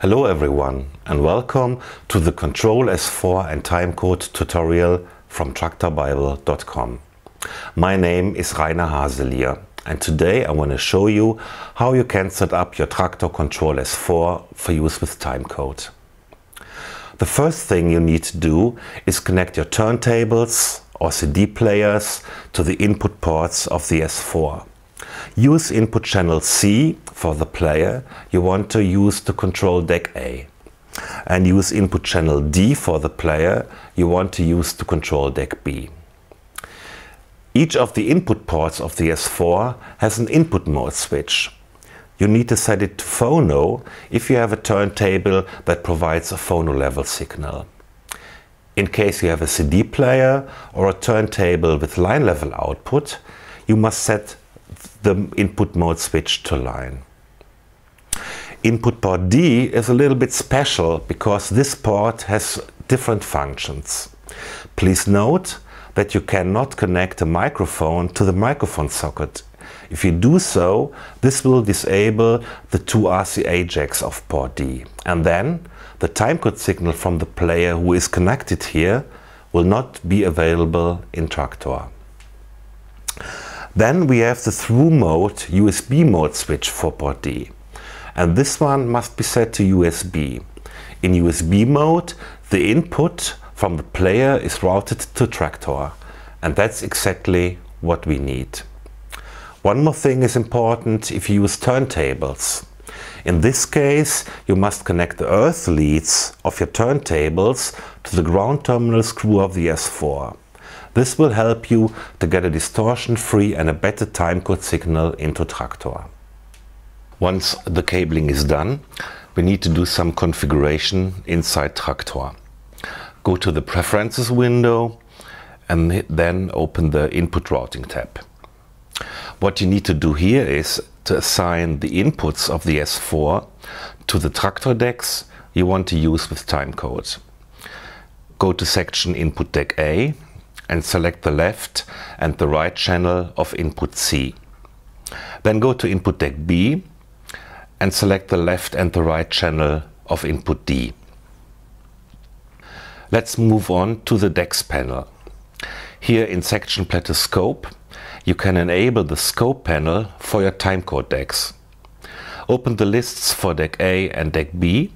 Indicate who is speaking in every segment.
Speaker 1: Hello everyone and welcome to the Kontrol S4 and Timecode tutorial from traktorbible.com. My name is Rainer Haselier and today I want to show you how you can set up your Traktor Kontrol S4 for use with timecode. The first thing you need to do is connect your turntables or CD players to the input ports of the S4. Use input channel C for the player you want to use to control deck A. And use input channel D for the player you want to use to control deck B. Each of the input ports of the S4 has an input mode switch. You need to set it to phono if you have a turntable that provides a phono level signal. In case you have a CD player or a turntable with line level output, you must set the input mode switch to line. Input port D is a little bit special because this port has different functions. Please note that you cannot connect a microphone to the microphone socket. If you do so, this will disable the two RCA jacks of port D. And then the timecode signal from the player who is connected here will not be available in Traktor. Then we have the through mode USB mode switch for port D. And this one must be set to USB. In USB mode, the input from the player is routed to Traktor. And that's exactly what we need. One more thing is important if you use turntables. In this case, you must connect the earth leads of your turntables to the ground terminal screw of the S4. This will help you to get a distortion-free and a better timecode signal into Traktor. Once the cabling is done, we need to do some configuration inside Traktor. Go to the Preferences window and then open the Input Routing tab. What you need to do here is to assign the inputs of the S4 to the Traktor decks you want to use with timecode. Go to section Input Deck A and select the left and the right channel of input C. Then go to input deck B and select the left and the right channel of input D. Let's move on to the decks panel. Here in section platter scope, you can enable the scope panel for your timecode decks. Open the lists for deck A and deck B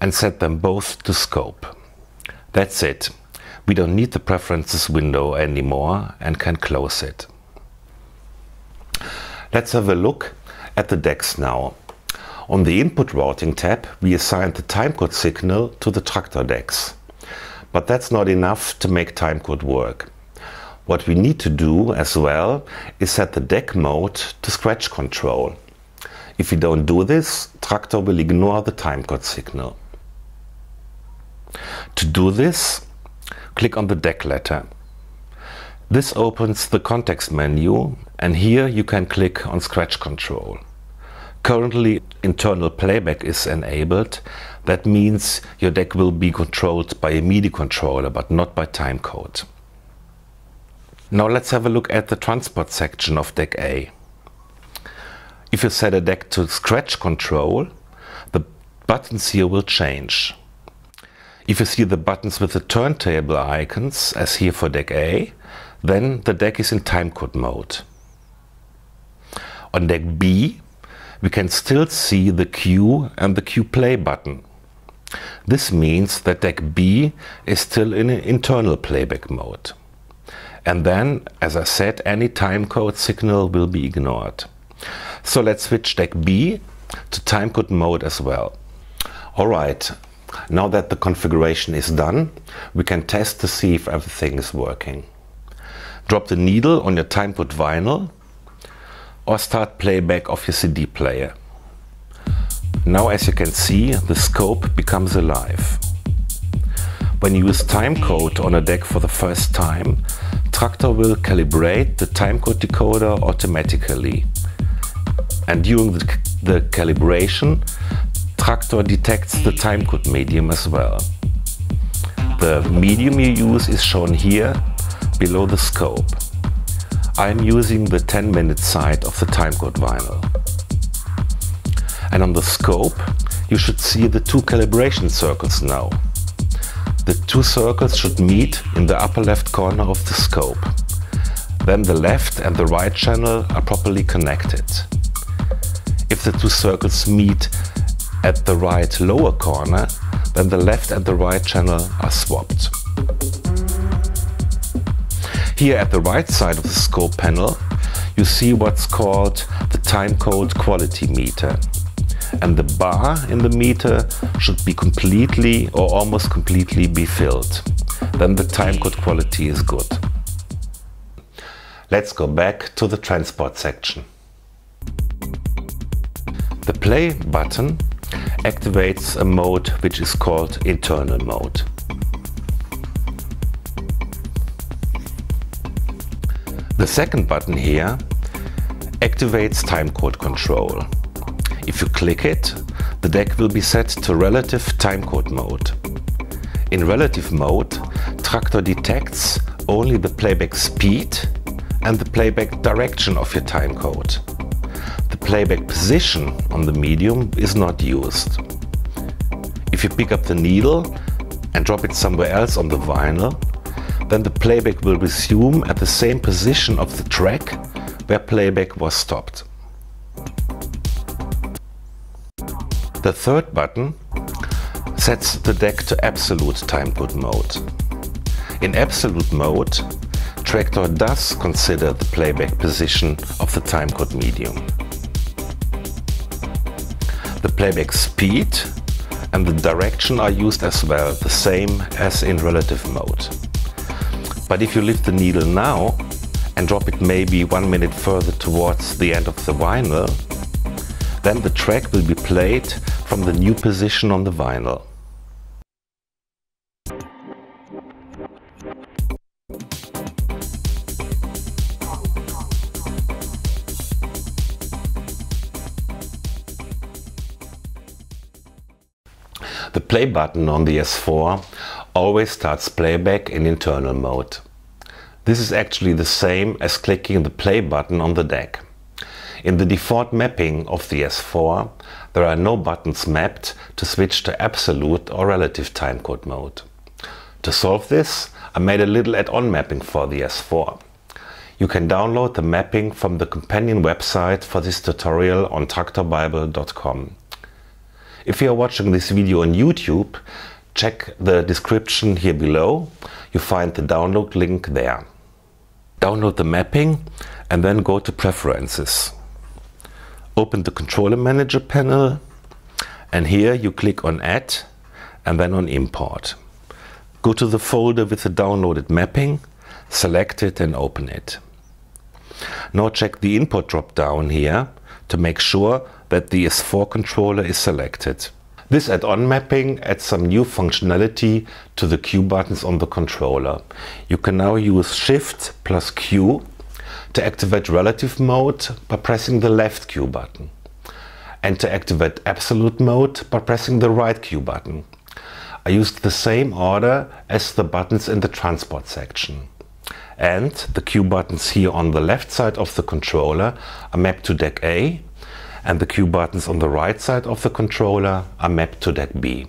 Speaker 1: and set them both to scope. That's it. We don't need the preferences window anymore and can close it. Let's have a look at the decks now. On the input routing tab, we assigned the timecode signal to the Traktor decks. But that's not enough to make timecode work. What we need to do as well is set the deck mode to scratch control. If we don't do this, Traktor will ignore the timecode signal. To do this, click on the deck letter. This opens the context menu and here you can click on scratch control. Currently internal playback is enabled. That means your deck will be controlled by a MIDI controller but not by timecode. Now let's have a look at the transport section of deck A. If you set a deck to scratch control, the buttons here will change. If you see the buttons with the turntable icons, as here for deck A, then the deck is in timecode mode. On deck B, we can still see the Cue and the Cue play button. This means that deck B is still in internal playback mode. And then, as I said, any timecode signal will be ignored. So let's switch deck B to timecode mode as well. Alright, now that the configuration is done, we can test to see if everything is working. Drop the needle on your timecode vinyl or start playback of your CD player. Now as you can see, the scope becomes alive. When you use timecode on a deck for the first time, Traktor will calibrate the timecode decoder automatically. And during the, the calibration, Traktor detects the mm. timecode medium as well. The medium you use is shown here below the scope. I'm using the 10 minute side of the timecode vinyl. And on the scope you should see the two calibration circles now. The two circles should meet in the upper left corner of the scope. Then the left and the right channel are properly connected. If the two circles meet at the right lower corner, then the left and the right channel are swapped. Here at the right side of the scope panel, you see what's called the timecode quality meter. And the bar in the meter should be completely or almost completely be filled. Then the timecode quality is good. Let's go back to the transport section. The play button activates a mode which is called internal mode. The second button here activates timecode control. If you click it, the deck will be set to relative timecode mode. In relative mode, Traktor detects only the playback speed and the playback direction of your timecode. The playback position on the medium is not used. If you pick up the needle and drop it somewhere else on the vinyl, then the playback will resume at the same position of the track where playback was stopped. The third button sets the deck to absolute timecode mode. In absolute mode, Traktor does consider the playback position of the timecode medium. The playback speed and the direction are used as well, the same as in relative mode. But if you lift the needle now and drop it maybe one minute further towards the end of the vinyl, then the track will be played from the new position on the vinyl. Play button on the S4 always starts playback in internal mode. This is actually the same as clicking the play button on the deck. In the default mapping of the S4, there are no buttons mapped to switch to absolute or relative timecode mode. To solve this, I made a little add-on mapping for the S4. You can download the mapping from the companion website for this tutorial on traktorbible.com. If you are watching this video on YouTube, check the description here below. You find the download link there. Download the mapping and then go to Preferences. Open the Controller Manager panel and here you click on Add and then on Import. Go to the folder with the downloaded mapping, select it and open it. Now check the input drop down here to make sure that the S4 controller is selected. This add-on mapping adds some new functionality to the Cue buttons on the controller. You can now use Shift plus Cue to activate relative mode by pressing the left Cue button and to activate absolute mode by pressing the right Cue button. I used the same order as the buttons in the transport section. And the Cue buttons here on the left side of the controller are mapped to deck A and the Cue buttons on the right side of the controller are mapped to deck B.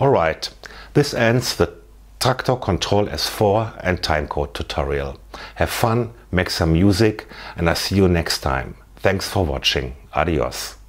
Speaker 1: Alright, this ends the Traktor Kontrol S4 and timecode tutorial. Have fun, make some music and I see you next time. Thanks for watching. Adios.